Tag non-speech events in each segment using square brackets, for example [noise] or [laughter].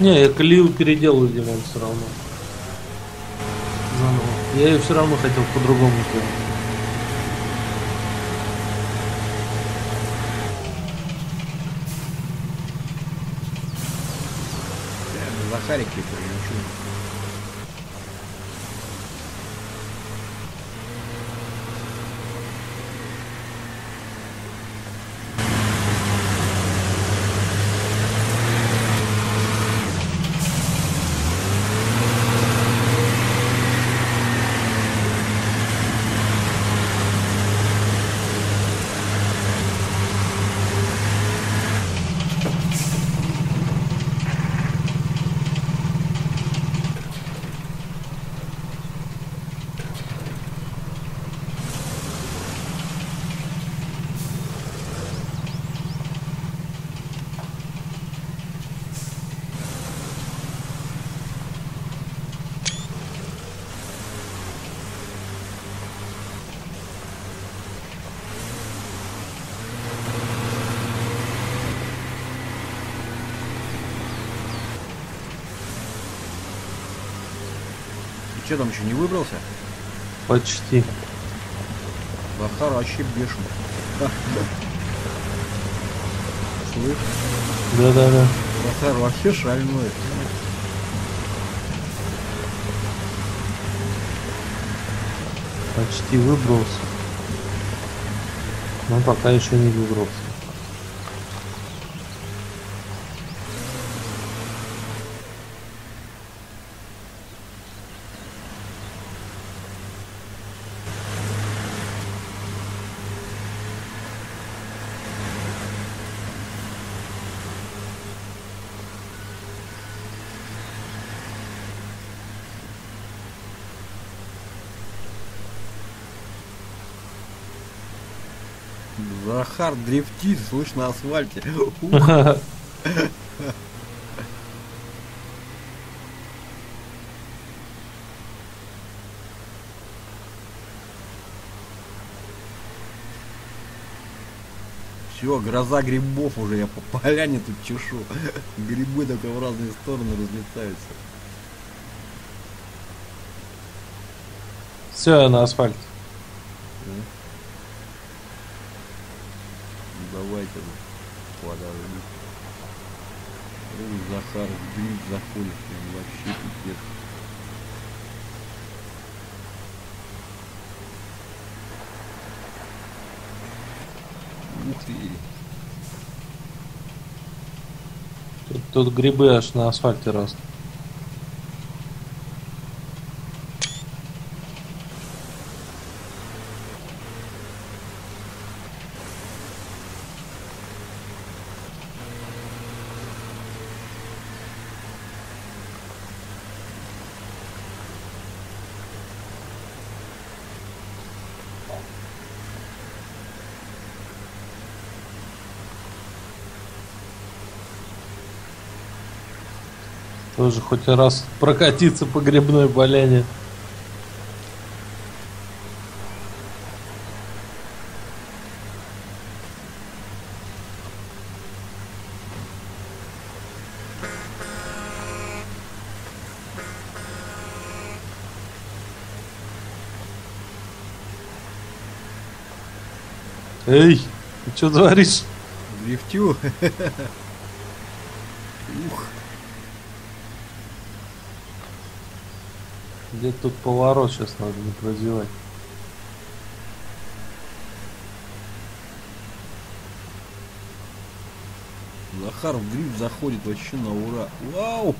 Не, я колею переделаю, Димон, все равно. Заново. Я ее все равно хотел по-другому сделать. Я Что там еще не выбрался? Почти. Захар вообще да. Слышь, Да-да-да. Захар вообще шальной. Почти выбрался. Но пока еще не выбрался. Захар дрифтит, слышь, на асфальте. Все, гроза грибов уже, я по поляне тут чешу. Грибы только в разные стороны разлетаются. Все, на асфальте. Ну, Давайте подожди. Ой, Захар дрифт заходит, прям вообще пипец. Ух ты. Тут, тут грибы аж на асфальте растут. Тоже хоть раз прокатиться по грибной поляне. Эй, ты что творишь? Дрифтю. [laughs] Ух. Где тут поворот сейчас надо не прозевать. Захар в дрифт заходит вообще на ура. Вау!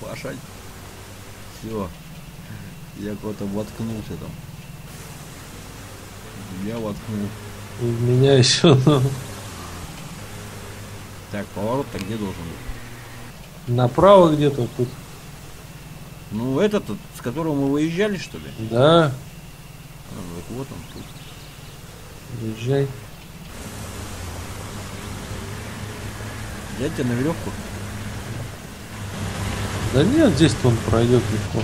Паша. Все. Я куда-то воткнулся там. Я воткнул. И меня еще ну, Так, поворот-то где должен быть? направо где-то тут. Ну, этот, с которого мы выезжали, что ли? Да, А, так вот он тут. езжай. Я тебя на веревку. Да нет, здесь он пройдет легко.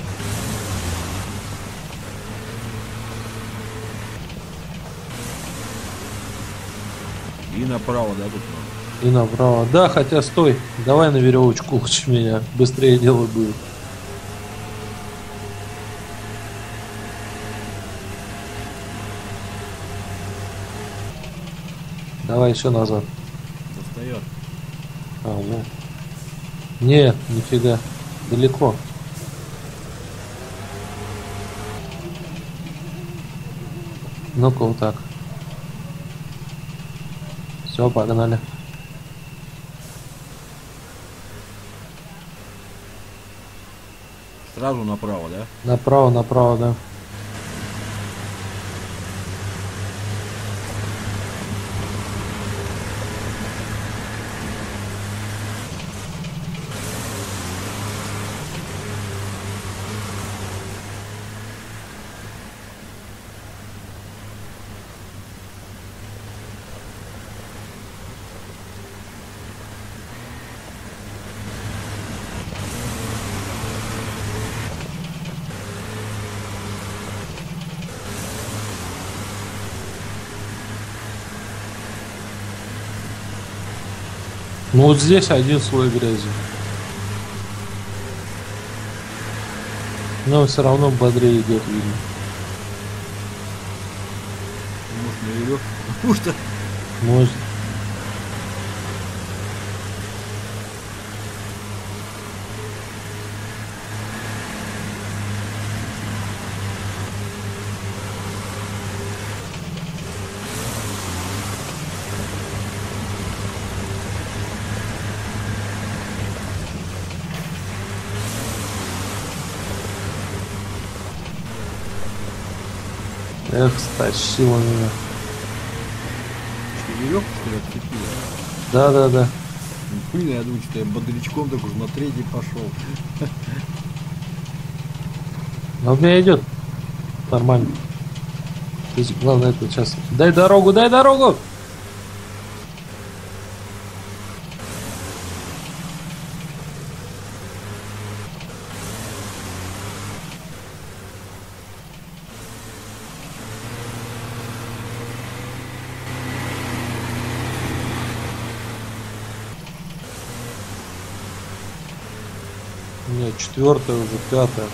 И направо, да, тут надо. И направо. Да, хотя стой. Давай на веревочку [laughs] лучше меня. Быстрее дело будет. Давай еще назад. Достает. А, вот. Не, нифига. Далеко. Ну-ка вот так. Все, погнали. Сразу направо, да? Направо, направо, да. Ну вот здесь один слой грязи. Но все равно бодрее идет, видно. Может, на веревке? [laughs] Потому что Может. Эх, стащила меня. что, веревку, что ли, отцепила? Да-да-да. Ну, Блин, я думаю, что я бодрячком так уже на третий пошел. Но у меня идет нормально. Здесь главное это сейчас. Дай дорогу, дай дорогу! Нет, четвертая уже, пятая.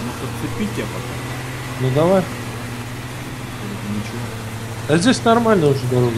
Может, отцепить тебя пока? Ну давай. Ничего. А здесь нормально уже дорога.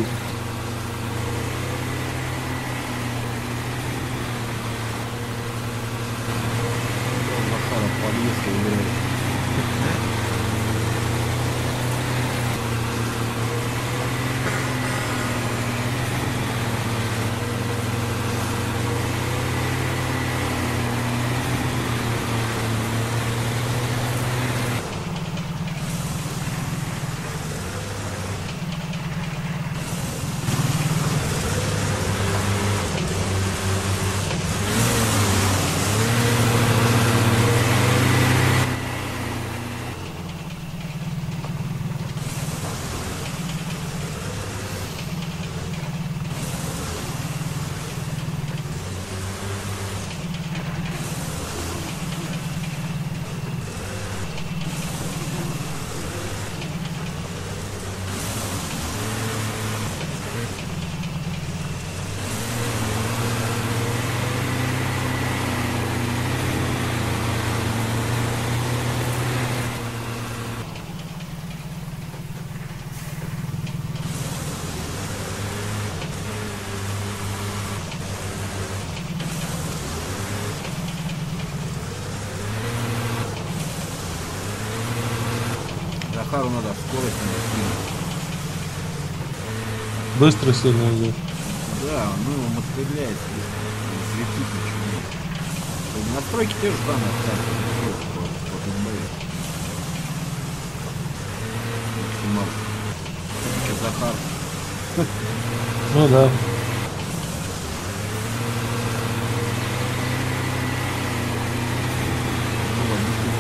Захару надо скорость надо. Быстро сильно идет. Да, ну он отстреляет. Взлетит ничего. нет. Настройки те же самые. Максимал. Сейчас Захар. Ну да. Ну, водитель,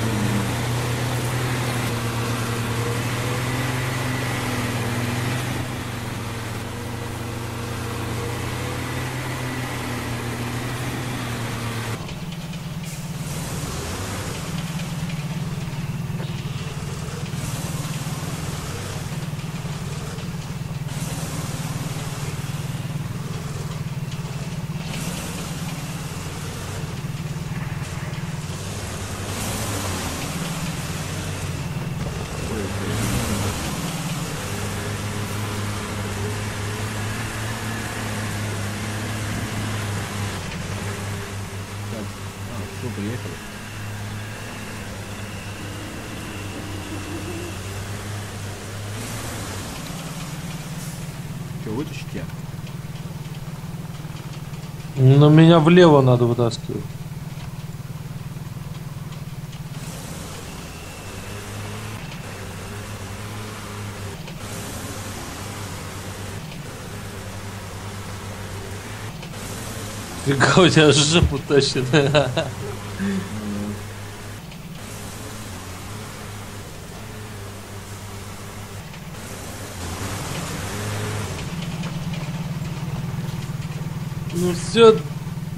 Что, приехали? Что, вытащить тебя? Но меня влево надо вытаскивать. Фига у тебя жопу тащит. [laughs] Ну все,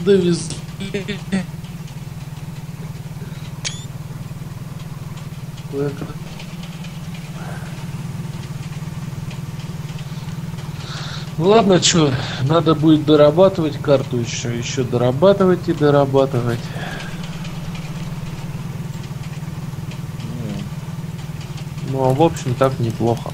довезли. Ну ладно, что, надо будет дорабатывать карту еще, еще дорабатывать и дорабатывать. Ну, а в общем, так неплохо.